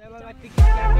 त्या बघा तिकीट त्या साईडला